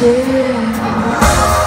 Yeah.